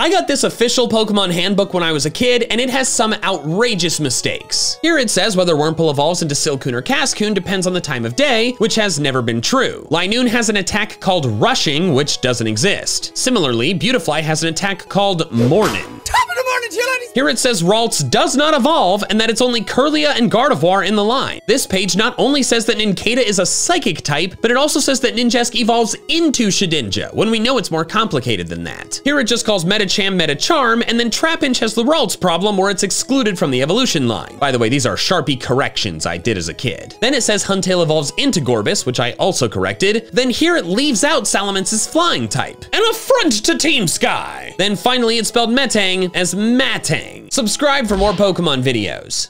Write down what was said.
I got this official Pokemon handbook when I was a kid, and it has some outrageous mistakes. Here it says whether Wurmple evolves into Silcoon or Cascoon depends on the time of day, which has never been true. Linoone has an attack called Rushing, which doesn't exist. Similarly, Beautifly has an attack called Morning. Here it says Ralts does not evolve and that it's only Kirlia and Gardevoir in the line. This page not only says that Nincada is a psychic type, but it also says that Ninjask evolves into Shedinja, when we know it's more complicated than that. Here it just calls Medicham Metacharm, and then Trapinch has the Ralts problem where it's excluded from the evolution line. By the way, these are Sharpie corrections I did as a kid. Then it says Huntail evolves into Gorebyss, which I also corrected. Then here it leaves out Salamence's flying type. An affront to Team Sky! Then finally it spelled Metang as Matang. Subscribe for more Pokemon videos.